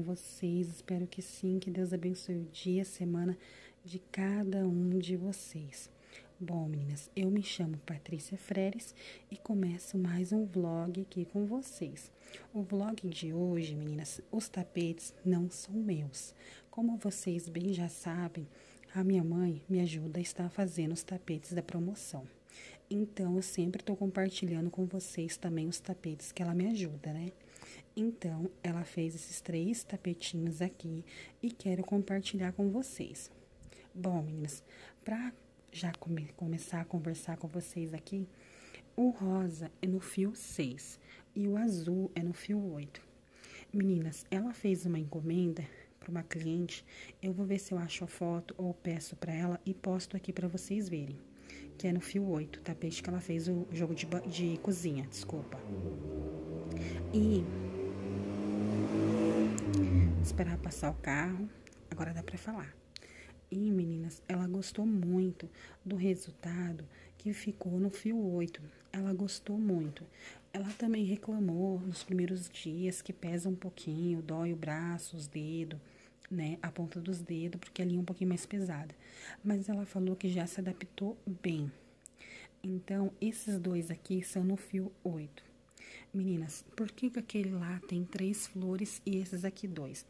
com vocês? Espero que sim, que Deus abençoe o dia, a semana de cada um de vocês. Bom, meninas, eu me chamo Patrícia Freires e começo mais um vlog aqui com vocês. O vlog de hoje, meninas, os tapetes não são meus. Como vocês bem já sabem, a minha mãe me ajuda a estar fazendo os tapetes da promoção. Então, eu sempre estou compartilhando com vocês também os tapetes que ela me ajuda, né? Então, ela fez esses três tapetinhos aqui e quero compartilhar com vocês. Bom, meninas, para já come, começar a conversar com vocês aqui, o rosa é no fio 6 e o azul é no fio 8. Meninas, ela fez uma encomenda para uma cliente. Eu vou ver se eu acho a foto ou peço para ela e posto aqui para vocês verem. Que é no fio 8, tapete que ela fez o jogo de, de cozinha, desculpa. E esperar passar o carro. Agora dá para falar. E, meninas, ela gostou muito do resultado que ficou no fio 8. Ela gostou muito. Ela também reclamou nos primeiros dias que pesa um pouquinho, dói o braço, os dedos, né? A ponta dos dedos, porque ali é um pouquinho mais pesada. Mas ela falou que já se adaptou bem. Então, esses dois aqui são no fio 8. Meninas, por que, que aquele lá tem três flores e esses aqui dois?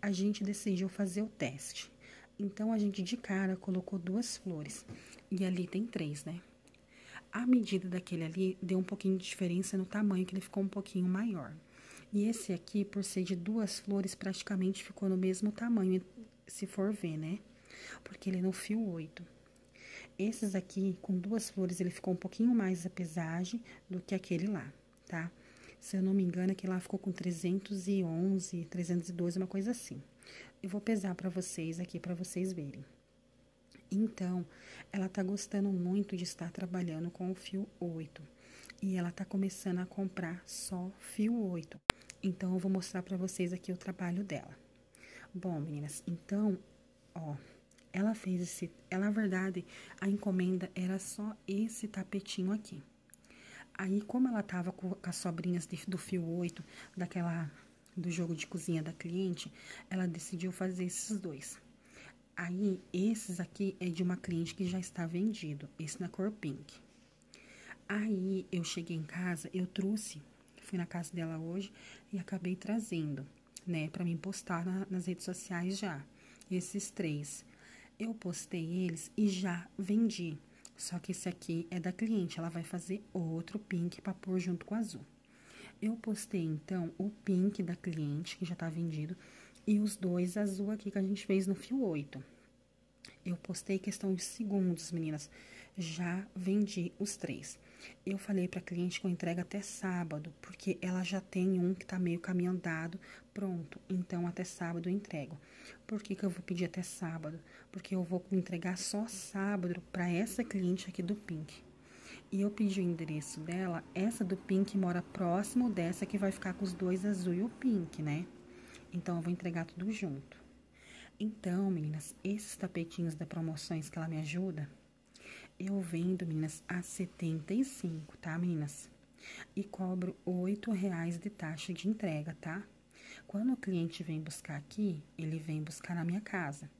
A gente decidiu fazer o teste. Então, a gente de cara colocou duas flores. E ali tem três, né? A medida daquele ali deu um pouquinho de diferença no tamanho, que ele ficou um pouquinho maior. E esse aqui, por ser de duas flores, praticamente ficou no mesmo tamanho, se for ver, né? Porque ele é no fio 8. Esses aqui, com duas flores, ele ficou um pouquinho mais a pesagem do que aquele lá, tá? Se eu não me engano, aquele lá ficou com 311, 312, uma coisa assim. Eu vou pesar para vocês aqui, para vocês verem. Então, ela tá gostando muito de estar trabalhando com o fio 8. E ela tá começando a comprar só fio 8. Então, eu vou mostrar para vocês aqui o trabalho dela. Bom, meninas, então, ó, ela fez esse... Ela, na verdade, a encomenda era só esse tapetinho aqui. Aí, como ela tava com, as sobrinhas de, do fio 8, daquela do jogo de cozinha da cliente, ela decidiu fazer esses dois. Aí, esses aqui é de uma cliente que já está vendido, esse na cor pink. Aí, eu cheguei em casa, eu trouxe, fui na casa dela hoje e acabei trazendo, né, para mim postar na, nas redes sociais já, esses três. Eu postei eles e já vendi. Só que esse aqui é da cliente, ela vai fazer outro pink para pôr junto com o azul. Eu postei então o pink da cliente, que já tá vendido, e os dois azul aqui que a gente fez no fio 8. Eu postei questão de segundos, meninas. Já vendi os três. Eu falei para a cliente que eu entrego até sábado, porque ela já tem um que tá meio caminho andado, pronto. Então, até sábado eu entrego. Por que, que eu vou pedir até sábado? Porque eu vou entregar só sábado para essa cliente aqui do Pink. E eu pedi o endereço dela. Essa do pink mora próximo dessa que vai ficar com os dois azul e o pink, né? Então, eu vou entregar tudo junto. Então, meninas, esses tapetinhos da promoções que ela me ajuda, eu vendo, meninas, a 75, tá, meninas? E cobro oito reais de taxa de entrega, tá? Quando o cliente vem buscar aqui, ele vem buscar na minha casa.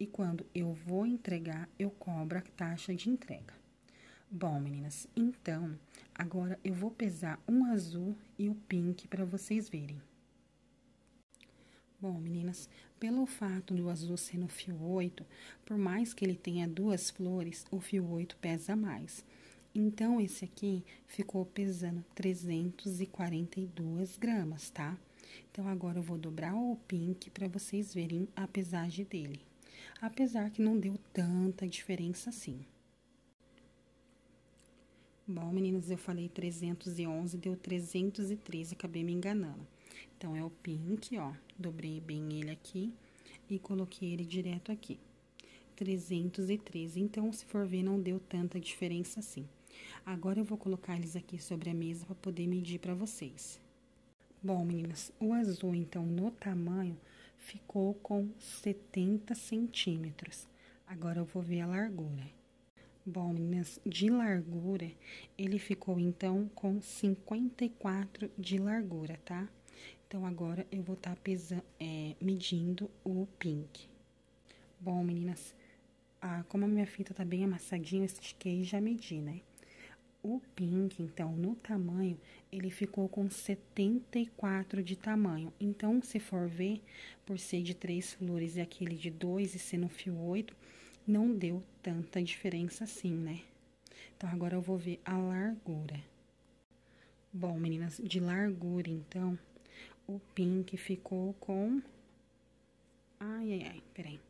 E quando eu vou entregar, eu cobro a taxa de entrega. Bom, meninas, então, agora eu vou pesar um azul e o pink para vocês verem. Bom, meninas, pelo fato do azul ser no fio 8, por mais que ele tenha duas flores, o fio 8 pesa mais. Então, esse aqui ficou pesando 342 gramas, tá? Então, agora eu vou dobrar o pink para vocês verem a pesagem dele. Apesar que não deu tanta diferença assim. Bom, meninas, eu falei 311, deu 313, acabei me enganando. Então, é o pink, ó, dobrei bem ele aqui e coloquei ele direto aqui. 313, então, se for ver, não deu tanta diferença assim. Agora, eu vou colocar eles aqui sobre a mesa para poder medir para vocês. Bom, meninas, o azul, então, no tamanho, ficou com 70 centímetros. Agora, eu vou ver a largura. Bom, meninas, de largura, ele ficou então com 54 de largura, tá? Então, agora eu vou estar tá é, medindo o pink. Bom, meninas, ah, como a minha fita tá bem amassadinha, eu estiquei e já medi, né? O pink, então, no tamanho, ele ficou com 74 de tamanho. Então, se for ver, por ser de três flores e aquele de dois e ser no fio 8, não deu tanta diferença assim, né? Então, agora eu vou ver a largura. Bom, meninas, de largura, então, o pink ficou com... Ai, ai, ai, peraí.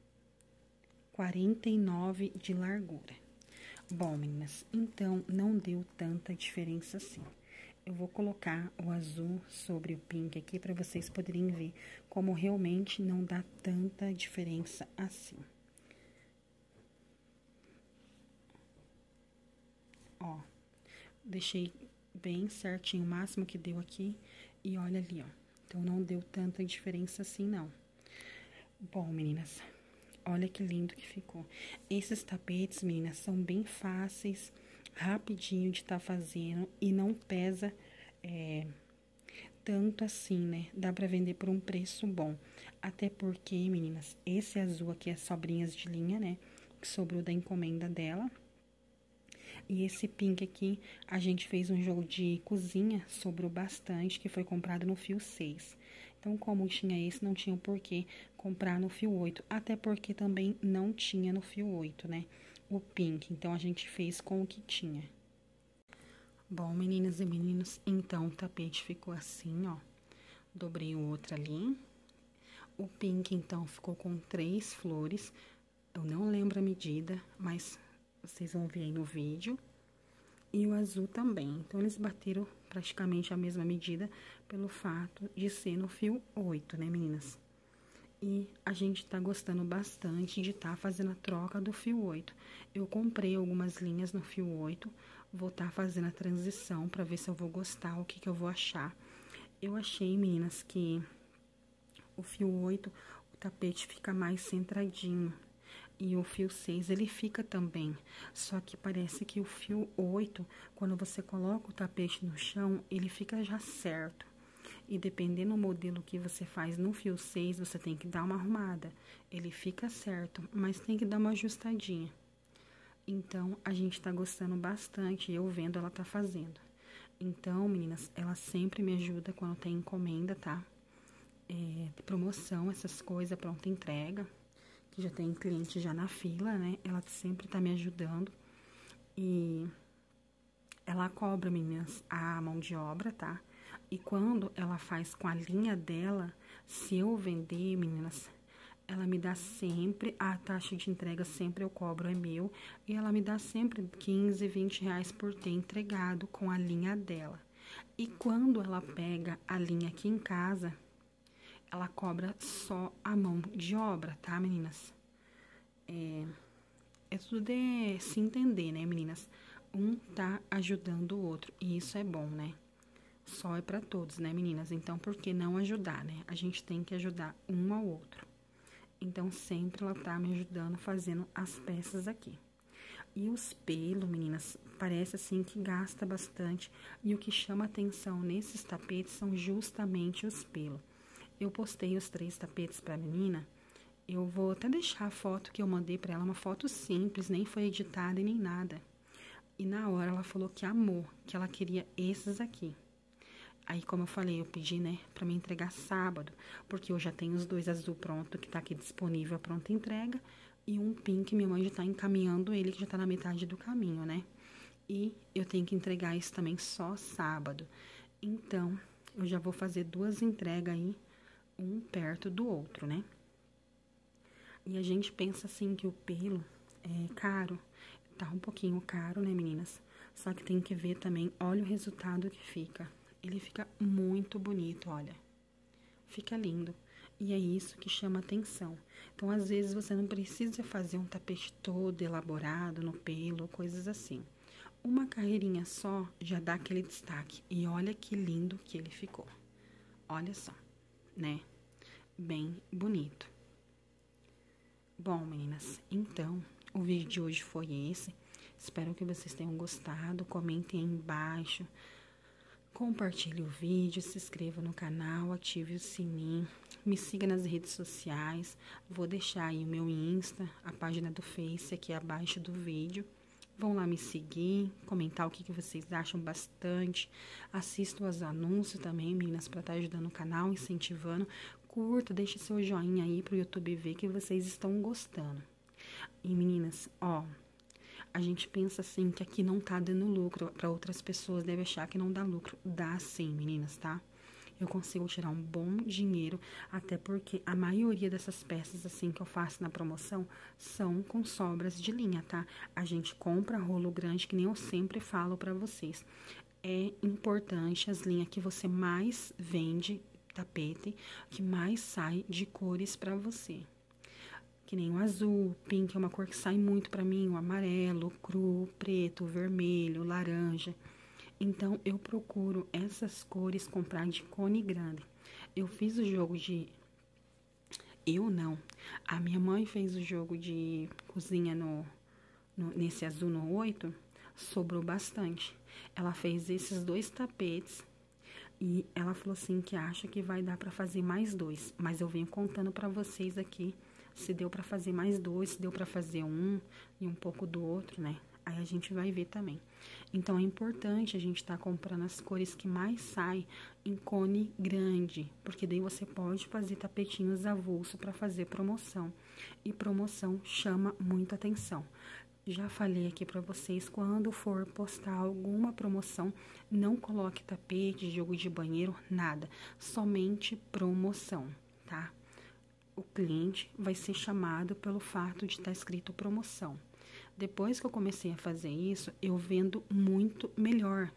49 de largura. Bom, meninas, então não deu tanta diferença assim. Eu vou colocar o azul sobre o pink aqui para vocês poderem ver como realmente não dá tanta diferença assim. Ó, deixei bem certinho o máximo que deu aqui e olha ali, ó. Então, não deu tanta diferença assim, não. Bom, meninas, Olha que lindo que ficou. Esses tapetes, meninas, são bem fáceis, rapidinho de estar tá fazendo e não pesa é, tanto assim, né? Dá para vender por um preço bom. Até porque, meninas, esse azul aqui é sobrinhas de linha, né? Que sobrou da encomenda dela. E esse pink aqui, a gente fez um jogo de cozinha, sobrou bastante, que foi comprado no fio 6. Então, como tinha esse, não tinha por que comprar no fio 8. Até porque também não tinha no fio 8, né? O pink. Então, a gente fez com o que tinha. Bom, meninas e meninos, então o tapete ficou assim, ó. Dobrei o outro ali. O pink, então, ficou com três flores. Eu não lembro a medida, mas vocês vão ver aí no vídeo. E o azul também. Então, eles bateram praticamente a mesma medida pelo fato de ser no fio 8, né, meninas? E a gente tá gostando bastante de estar tá fazendo a troca do fio 8. Eu comprei algumas linhas no fio 8, vou estar tá fazendo a transição para ver se eu vou gostar, o que que eu vou achar. Eu achei, meninas, que o fio 8, o tapete fica mais centradinho, e o fio 6 ele fica também. Só que parece que o fio 8, quando você coloca o tapete no chão, ele fica já certo. E dependendo do modelo que você faz no fio 6, você tem que dar uma arrumada. Ele fica certo, mas tem que dar uma ajustadinha. Então, a gente tá gostando bastante, eu vendo ela tá fazendo. Então, meninas, ela sempre me ajuda quando tem encomenda, tá? É, promoção, essas coisas, pronta entrega que já tem cliente já na fila, né? Ela sempre tá me ajudando. E ela cobra, meninas, a mão de obra, tá? E quando ela faz com a linha dela, se eu vender, meninas, ela me dá sempre, a taxa de entrega sempre eu cobro, é meu, e ela me dá sempre 15, 20 reais por ter entregado com a linha dela. E quando ela pega a linha aqui em casa, ela cobra só a mão de obra, tá, meninas? É, é tudo de se entender, né, meninas? Um tá ajudando o outro, e isso é bom, né? Só é para todos, né, meninas? Então, por que não ajudar, né? A gente tem que ajudar um ao outro. Então, sempre ela tá me ajudando fazendo as peças aqui. E os pelos, meninas, parece assim que gasta bastante. E o que chama atenção nesses tapetes são justamente os pelos. Eu postei os três tapetes para a menina. Eu vou até deixar a foto que eu mandei para ela, uma foto simples, nem foi editada e nem nada. E na hora ela falou que amou, que ela queria esses aqui. Aí, como eu falei, eu pedi, né, para me entregar sábado, porque eu já tenho os dois azul pronto, que tá aqui disponível a pronta entrega, e um pink, minha mãe já tá encaminhando ele, que já tá na metade do caminho, né? E eu tenho que entregar isso também só sábado. Então, eu já vou fazer duas entregas aí um perto do outro, né? E a gente pensa assim que o pelo é caro, tá um pouquinho caro, né, meninas? Só que tem que ver também, olha o resultado que fica. Ele fica muito bonito, olha. Fica lindo. E é isso que chama atenção. Então, às vezes, você não precisa fazer um tapete todo elaborado no pelo, coisas assim. Uma carreirinha só já dá aquele destaque. E olha que lindo que ele ficou. Olha só né? Bem bonito. Bom, meninas, então o vídeo de hoje foi esse. Espero que vocês tenham gostado. Comentem aí embaixo. Compartilhe o vídeo, se inscreva no canal, ative o sininho, me siga nas redes sociais. Vou deixar aí o meu Insta, a página do Face aqui abaixo do vídeo. Vão lá me seguir, comentar o que, que vocês acham bastante. Assistam os anúncios também, meninas, para estar tá ajudando o canal, incentivando. Curta, deixe seu joinha aí pro YouTube ver que vocês estão gostando. E meninas, ó, a gente pensa assim que aqui não tá dando lucro, para outras pessoas deve achar que não dá lucro. Dá sim, meninas, tá? Eu consigo tirar um bom dinheiro, até porque a maioria dessas peças assim que eu faço na promoção são com sobras de linha, tá? A gente compra rolo grande, que nem eu sempre falo para vocês. É importante as linhas que você mais vende tapete, que mais sai de cores para você que nem o azul, pink é uma cor que sai muito para mim, o amarelo, cru, preto, vermelho, laranja. Então eu procuro essas cores comprar de cone grande. Eu fiz o jogo de eu não. A minha mãe fez o jogo de cozinha no, no nesse azul no 8, sobrou bastante. Ela fez esses dois tapetes e ela falou assim que acha que vai dar para fazer mais dois, mas eu venho contando para vocês aqui se deu para fazer mais dois, se deu para fazer um e um pouco do outro, né? Aí a gente vai ver também. Então é importante a gente estar tá comprando as cores que mais saem em cone grande, porque daí você pode fazer tapetinhos avulso para fazer promoção. E promoção chama muita atenção. Já falei aqui para vocês, quando for postar alguma promoção, não coloque tapete, jogo de banheiro, nada, somente promoção, tá? o cliente vai ser chamado pelo fato de estar tá escrito promoção. Depois que eu comecei a fazer isso, eu vendo muito melhor.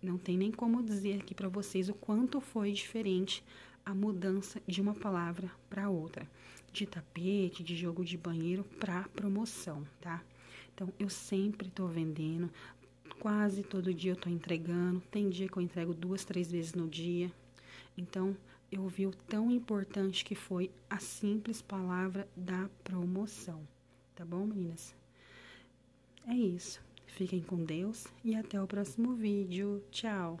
Não tem nem como dizer aqui para vocês o quanto foi diferente a mudança de uma palavra para outra, de tapete, de jogo de banheiro para promoção, tá? Então eu sempre estou vendendo, quase todo dia eu estou entregando. Tem dia que eu entrego duas, três vezes no dia. Então eu vi o tão importante que foi a simples palavra da promoção. Tá bom, meninas? É isso. Fiquem com Deus e até o próximo vídeo. Tchau!